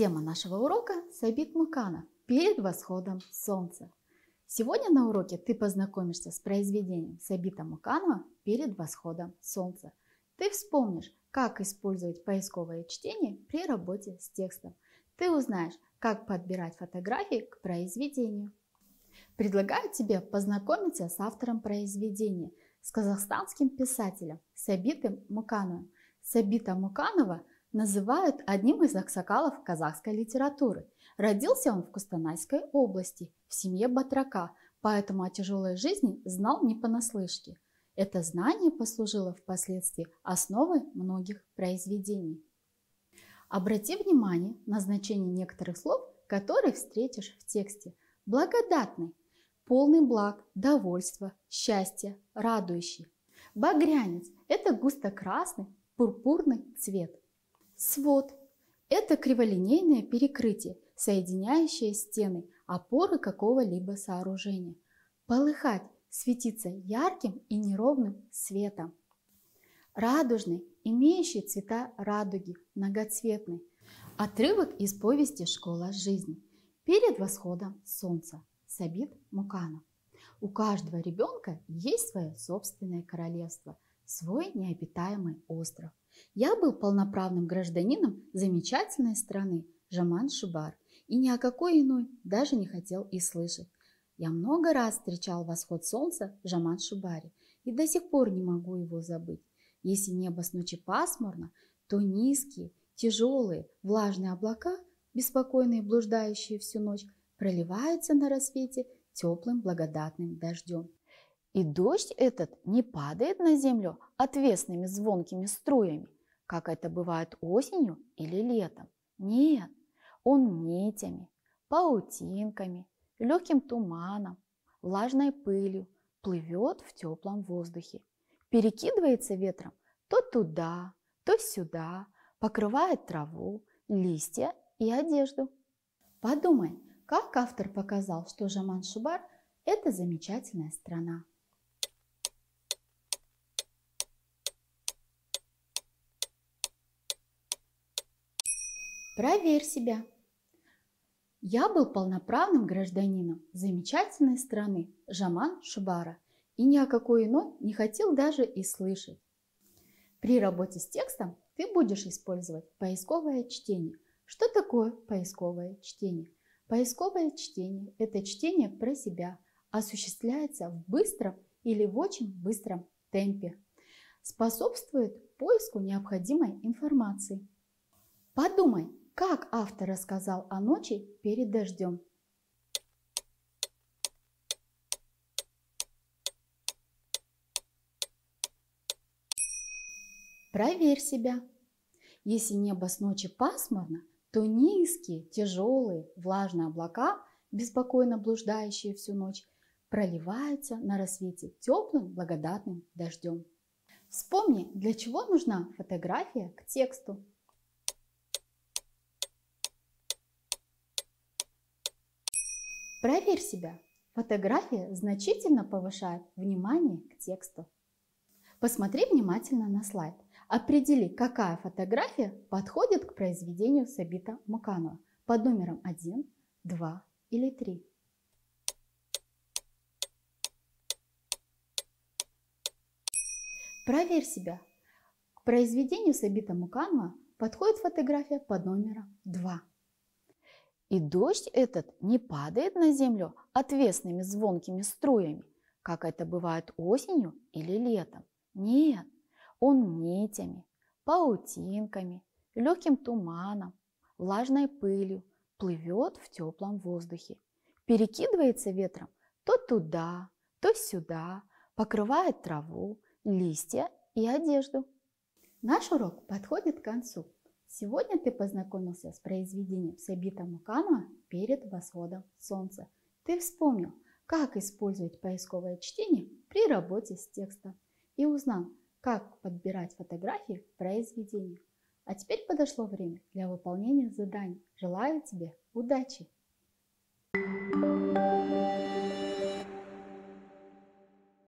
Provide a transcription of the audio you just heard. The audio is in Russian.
Тема нашего урока – Сабит Мукана перед восходом солнца. Сегодня на уроке ты познакомишься с произведением Сабита Муканова перед восходом солнца. Ты вспомнишь, как использовать поисковое чтение при работе с текстом. Ты узнаешь, как подбирать фотографии к произведению. Предлагаю тебе познакомиться с автором произведения, с казахстанским писателем Сабитом Мукановым. Сабита Муканова называют одним из аксакалов казахской литературы. Родился он в Кустанайской области, в семье батрака, поэтому о тяжелой жизни знал не понаслышке. Это знание послужило впоследствии основой многих произведений. Обрати внимание на значение некоторых слов, которые встретишь в тексте. Благодатный, полный благ, довольства, счастья, радующий. Багрянец – это густо-красный, пурпурный цвет. Свод – это криволинейное перекрытие, соединяющее стены, опоры какого-либо сооружения. Полыхать – светиться ярким и неровным светом. Радужный, имеющий цвета радуги, многоцветный. Отрывок из повести «Школа жизни». Перед восходом солнца. Сабит Муканов. У каждого ребенка есть свое собственное королевство, свой необитаемый остров. Я был полноправным гражданином замечательной страны Жаман-Шубар и ни о какой иной даже не хотел и слышать. Я много раз встречал восход солнца в Жаман-Шубаре и до сих пор не могу его забыть. Если небо с ночи пасмурно, то низкие, тяжелые, влажные облака, беспокойные блуждающие всю ночь, проливаются на рассвете теплым благодатным дождем. И дождь этот не падает на землю отвесными звонкими струями, как это бывает осенью или летом. Нет, он нитями, паутинками, легким туманом, влажной пылью плывет в теплом воздухе, перекидывается ветром то туда, то сюда, покрывает траву, листья и одежду. Подумай, как автор показал, что Жаман-Шубар – это замечательная страна. Проверь себя. Я был полноправным гражданином замечательной страны Жаман Шубара и ни о какой иной не хотел даже и слышать. При работе с текстом ты будешь использовать поисковое чтение. Что такое поисковое чтение? Поисковое чтение – это чтение про себя, осуществляется в быстром или в очень быстром темпе. Способствует поиску необходимой информации. Подумай, как автор рассказал о ночи перед дождем. Проверь себя. Если небо с ночи пасмурно, то низкие, тяжелые, влажные облака, беспокойно блуждающие всю ночь, проливаются на рассвете теплым благодатным дождем. Вспомни, для чего нужна фотография к тексту. Проверь себя. Фотография значительно повышает внимание к тексту. Посмотри внимательно на слайд. Определи, какая фотография подходит к произведению Сабита Муканова под номером 1, 2 или 3. Проверь себя. К произведению Сабита Муканова подходит фотография под номером 2. И дождь этот не падает на землю отвесными звонкими струями, как это бывает осенью или летом. Нет, он нитями, паутинками, легким туманом, влажной пылью плывет в теплом воздухе, перекидывается ветром то туда, то сюда, покрывает траву, листья и одежду. Наш урок подходит к концу. Сегодня ты познакомился с произведением Сабита Муканова перед восходом солнца. Ты вспомнил, как использовать поисковое чтение при работе с текстом и узнал, как подбирать фотографии к произведению. А теперь подошло время для выполнения заданий. Желаю тебе удачи! Thank you.